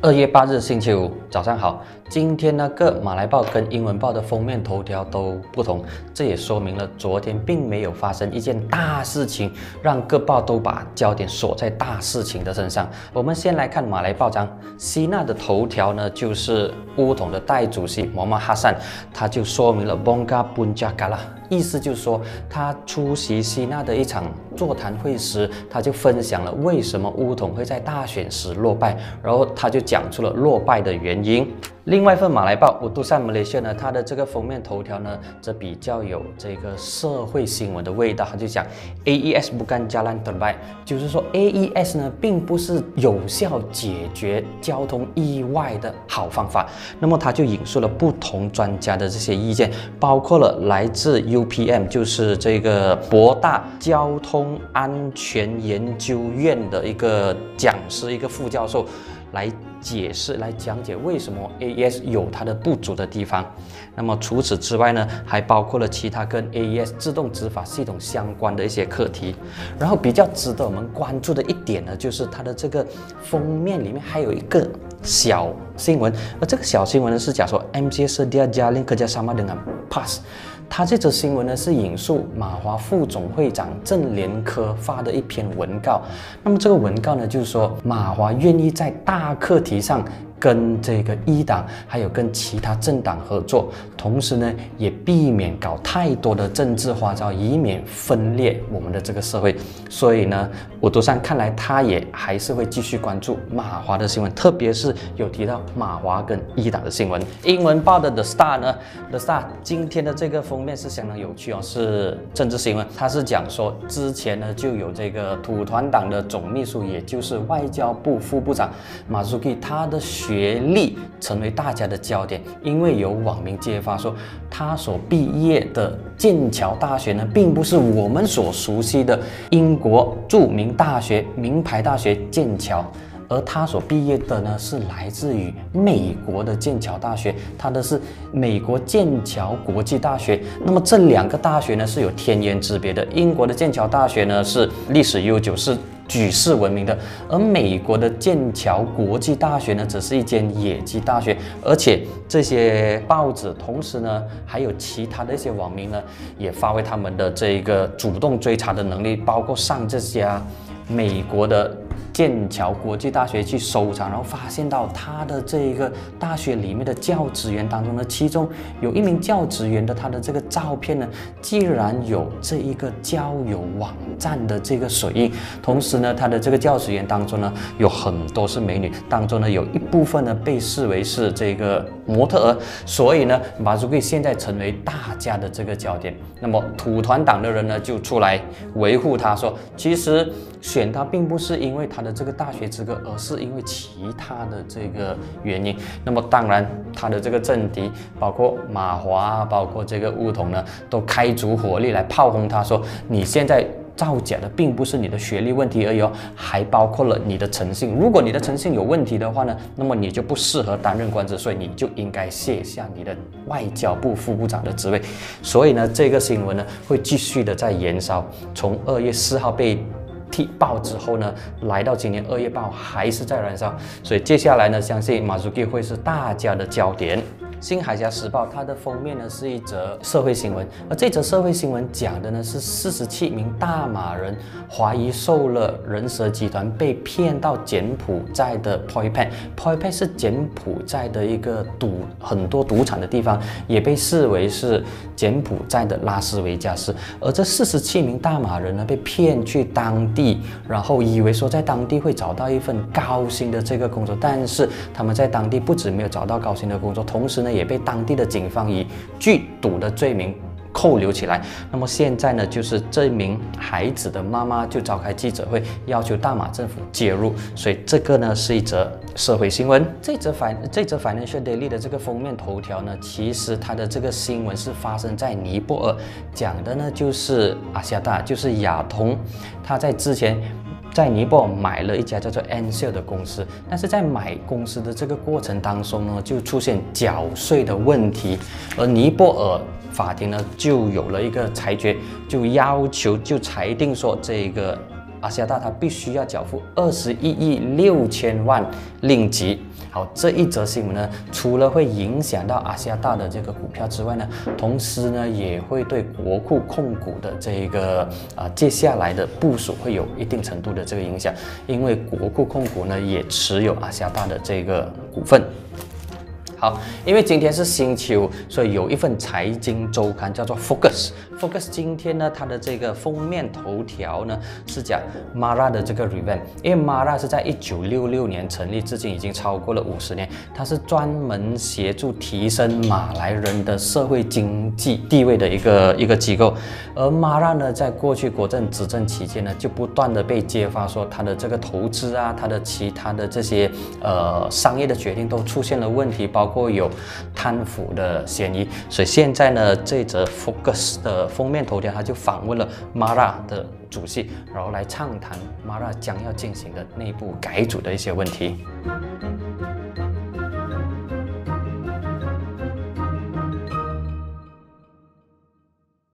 二月八日星期五早上好，今天那个马来报跟英文报的封面头条都不同，这也说明了昨天并没有发生一件大事情，让各报都把焦点锁在大事情的身上。我们先来看马来报章，希纳的头条呢就是乌统的代主席摩马哈善，他就说明了 Bonga Bunjaga 啦。意思就是说，他出席希腊的一场座谈会时，他就分享了为什么乌统会在大选时落败，然后他就讲出了落败的原因。另外一份马来报《乌都善马来西亚》呢，它的这个封面头条呢，则比较有这个社会新闻的味道。他就讲 AES 不干加兰等拜，就是说 AES 呢，并不是有效解决交通意外的好方法。那么他就引述了不同专家的这些意见，包括了来自 UPM，就是这个博大交通安全研究院的一个讲师，一个副教授。来解释、来讲解为什么 AES 有它的不足的地方。那么除此之外呢，还包括了其他跟 AES 自动执法系统相关的一些课题。然后比较值得我们关注的一点呢，就是它的这个封面里面还有一个小新闻，而这个小新闻呢是讲说 MCS dia jalin kerjasama dengan PAS。他这则新闻呢是引述马华副总会长郑连科发的一篇文告。那么这个文告呢，就是说马华愿意在大课题上。跟这个一党还有跟其他政党合作，同时呢，也避免搞太多的政治花招，以免分裂我们的这个社会。所以呢，我读上看来，他也还是会继续关注马华的新闻，特别是有提到马华跟一党的新闻。英文报的 The Star 呢，The Star 今天的这个封面是相当有趣哦，是政治新闻。它是讲说，之前呢就有这个土团党的总秘书，也就是外交部副部长马苏基，他的。学历成为大家的焦点，因为有网民揭发说，他所毕业的剑桥大学呢，并不是我们所熟悉的英国著名大学名牌大学剑桥，而他所毕业的呢，是来自于美国的剑桥大学，他的是美国剑桥国际大学。那么这两个大学呢，是有天渊之别的。英国的剑桥大学呢，是历史悠久，是。举世闻名的，而美国的剑桥国际大学呢，只是一间野鸡大学，而且这些报纸，同时呢，还有其他的一些网民呢，也发挥他们的这一个主动追查的能力，包括上这些啊美国的。剑桥国际大学去收藏，然后发现到他的这一个大学里面的教职员当中呢，其中有一名教职员的他的这个照片呢，竟然有这一个交友网站的这个水印。同时呢，他的这个教职员当中呢，有很多是美女，当中呢有一部分呢被视为是这个模特儿。所以呢，马祖贵现在成为大家的这个焦点。那么土团党的人呢，就出来维护他，说其实选他并不是因为他的。这个大学资格，而是因为其他的这个原因。那么当然，他的这个政敌，包括马华，包括这个乌统呢，都开足火力来炮轰他，说你现在造假的并不是你的学历问题而已哦，还包括了你的诚信。如果你的诚信有问题的话呢，那么你就不适合担任官职，所以你就应该卸下你的外交部副部长的职位。所以呢，这个新闻呢会继续的在燃烧，从二月四号被。踢爆之后呢，来到今年二月八还是在燃烧，所以接下来呢，相信马祖基会是大家的焦点。新海峡时报它的封面呢是一则社会新闻，而这则社会新闻讲的呢是四十七名大马人怀疑受了人蛇集团被骗到柬埔寨的 p o y p a n p o y p a n 是柬埔寨的一个赌很多赌场的地方，也被视为是柬埔寨的拉斯维加斯。而这四十七名大马人呢被骗去当地，然后以为说在当地会找到一份高薪的这个工作，但是他们在当地不止没有找到高薪的工作，同时呢。也被当地的警方以聚赌的罪名扣留起来。那么现在呢，就是这名孩子的妈妈就召开记者会，要求大马政府介入。所以这个呢是一则社会新闻。这则反这则 Financial Daily 的这个封面头条呢，其实它的这个新闻是发生在尼泊尔，讲的呢就是阿夏大，就是亚通，他在之前。在尼泊尔买了一家叫做 a n s e l 的公司，但是在买公司的这个过程当中呢，就出现缴税的问题，而尼泊尔法庭呢就有了一个裁决，就要求就裁定说这个阿夏大他必须要缴付二十一亿六千万令吉。好，这一则新闻呢，除了会影响到阿西亚大的这个股票之外呢，同时呢，也会对国库控股的这一个啊接下来的部署会有一定程度的这个影响，因为国库控股呢也持有阿西亚大的这个股份。好，因为今天是星期五，所以有一份财经周刊叫做 Focus。Focus 今天呢，它的这个封面头条呢是讲 Mara 的这个 Revenge，。因为 Mara 是在一九六六年成立，至今已经超过了五十年。它是专门协助提升马来人的社会经济地位的一个一个机构。而 Mara 呢，在过去国政执政期间呢，就不断的被揭发说它的这个投资啊，它的其他的这些呃商业的决定都出现了问题，包括有贪腐的嫌疑。所以现在呢，这则 Focus 的封面头条，他就访问了 Mara 的主席，然后来畅谈 Mara 将要进行的内部改组的一些问题。